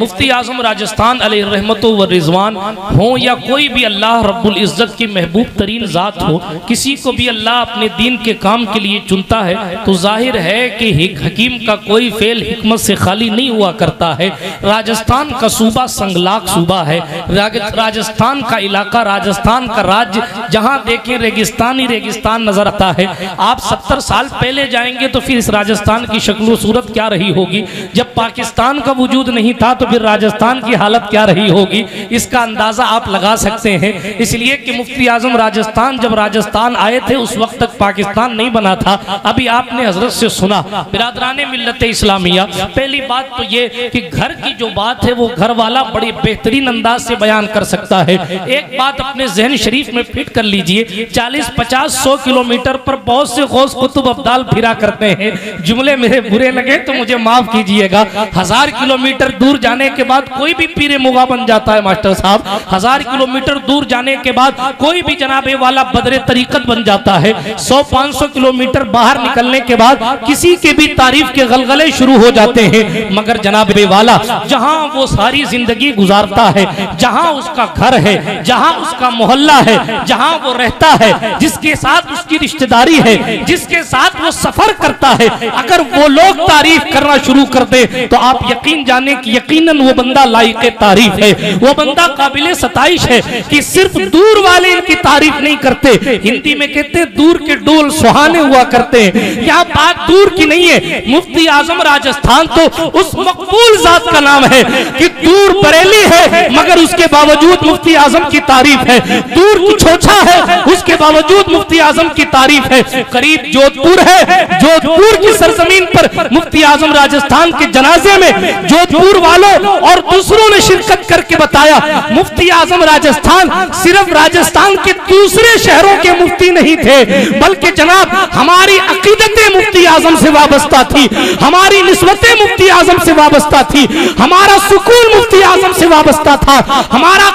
मुफ्ती आज़म राजस्थान रहमत व रिजवान हो या कोई भी अल्लाह रब्बुल इज़्ज़त की महबूब तरीन ज़ात हो, किसी को भी अल्लाह अपने दीन के काम के लिए चुनता है तो ज़ाहिर है कि हकीम का कोई फेल हिकमत से खाली नहीं हुआ करता है। राजस्थान का सूबा संगलाक सूबा है। राजस्थान का इलाका, राजस्थान का राज्य, जहाँ देखें रेगिस्तान ही रेगिस्तान नज़र आता है। आप सत्तर साल पहले जाएँगे तो फिर इस राजस्थान की शक्ल सूरत क्या रही होगी? जब पाकिस्तान का वजूद नहीं था तो फिर राजस्थान की हालत क्या रही होगी? इसका अंदाज़ा आप लगा सकते हैं। इसलिए कि मुफ्ती आज़म राजस्थान, जब राजस्थान आए थे, उस वक्त तक पाकिस्तान नहीं बना था। अभी आपने हज़रत से सुना, बिरादरान मिलत इस्लामिया। पहली बात तो ये कि घर की जो बात है, वो घर वाला बड़ी बेहतरीन अंदाज से बयान कर सकता है। एक बात अपने जहन शरीफ में फिट कर लीजिए, चालीस पचास सौ किलोमीटर पर बहुत से गौस कुतुब अब्दाल फिरा करते हैं। जुमले मेरे बुरे लगे तो मुझे माफ़ कीजिएगा। हज़ार किलोमीटर दूर जाने जाने के बाद कोई भी पीरे मुगा बन जाता है, मास्टर साहब। हज़ार किलोमीटर दूर जाने के बाद कोई भी जनाबे वाला बदरे तरीकत बन जाता है। सौ, पाँच सौ किलोमीटर बाहर निकलने के बाद किसी के भी तारीफ़ के गलगले शुरू हो जाते हैं। मगर जनाबे वाला, जहाँ वो सारी ज़िंदगी गुजारता है, जहाँ उसका घर है, जहाँ उसका मोहल्ला है, जहाँ वो रहता है, जिसके साथ उसकी रिश्तेदारी है, जिसके साथ वो सफ़र करता है, अगर वो लोग तारीफ़ करना शुरू कर दे तो आप यकीन जाने की यकीन यकीनन वो बंदा लाइक तारीफ़ है, वो बंदा काबिल सताइश है कि सिर्फ़ दूर वाले इनकी तारीफ़ नहीं करते। हिंदी में कहते दूर के डोल सुहाने हुआ करते हैं। यहाँ बात दूर की नहीं है? मुफ्ती आज़म राजस्थान तो उस मकबूल जात का नाम है कि दूर बरेली है, मगर उसके बावजूद मुफ्ती आज़म की तारीफ़ है। दूर छोछा है, उसके बावजूद मुफ्ती आज़म की तारीफ़ है। करीब जोधपुर है, जोधपुर की सरजमीन पर मुफ्ती आज़म राजस्थान के जनाजे में जोधपुर वालों और दूसरों ने शिरकत करके बताया मुफ्ती आज़म राजस्थान सिर्फ़ राजस्थान के दूसरे शहरों के मुफ्ती नहीं थे, बल्कि जनाब, हमारी अकीदत मुफ्ती आज़म से वाबस्ता थी, हमारी नस्बत मुफ्ती आज़म से वाबस्ता थी, हमारा सुकून मुफ्ती आज़म से वाबस्ता था, हमारा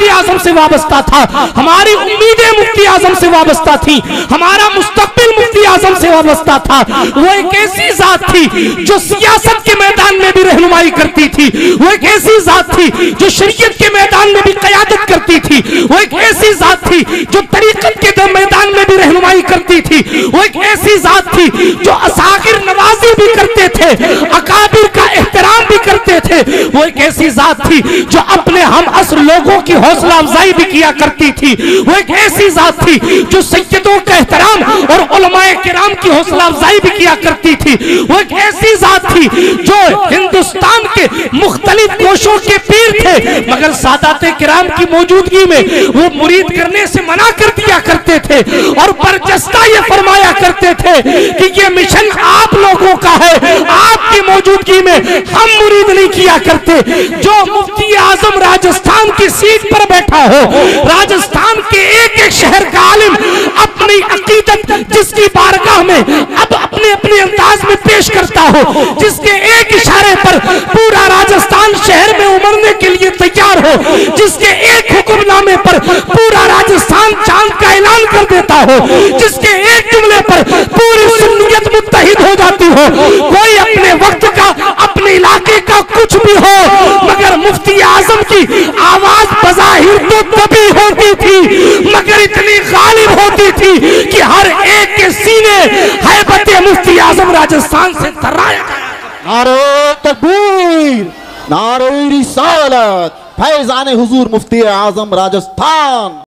मुफ्ती आज़म से वाबस्ता था। हमारी उम्मीदें मुफ्ती आज़म से वाबस्ता थी। हमारा मुस्तकबिल मुफ्ती आज़म से वाबस्ता था। वो एक ऐसी जात थी जो सियासत के मैदान में भी रहनुमाई करती थी। वो एक ऐसी जात थी जो शरीयत के मैदान में भी कयादत करती थी। वो एक ऐसी जात थी जो तरीकत के मैदान में भी रहनुमाई करती थी। वो एक ऐसी जात थी जो असागिर नवाजी भी करते थे। अकाबिर का एहतराम भी करते थे, वो एक ऐसी जात थी जो अपने हम असर लोगों की हौसला अफजाई भी किया करती थी। वो एक ऐसी जात थी जो सैयदों का एहतराम और किराम की हौसला अफजाई भी किया करती थी। वो एक ऐसी जात थी जो हिंदुस्तान के मुख्तलिफ़ कोशों के पीर थे, मगर सादात किराम की मौजूदगी में वो मुरीद करने से मना कर दिया करते थे और बरजस्ता ये फरमाया करते थे कि ये मिशन आप लोगों मौजूदगी में हम मुरीद नहीं किया करते। जो मुफ्ती आज़म राजस्थान की सीट पर बैठा हो, राजस्थान के एक एक शहर का आलिम, अपनी अकीदत जिसकी बारगाह में अब अपने अपने अंदाज में पेश करता हो, जिसके एक इशारे पर पूरा राजस्थान शहर में उमरने के लिए तैयार हो, जिसके एक हुक्मनामे पर पूरा राजस्थान चाँद का ऐलान कर देता हो, जिसके एक जुमले पर पूरी सुन्नियत मुतहिद हो जाती हो, कोई अपने तो होती थी, मगर इतनी गालिब होती थी कि हर एक के सीने हैबत मुफ्ती आज़म राजस्थान से थर्राया नारे तकबीर, नारे रिसालत फैजान हुजूर मुफ्ती आज़म राजस्थान।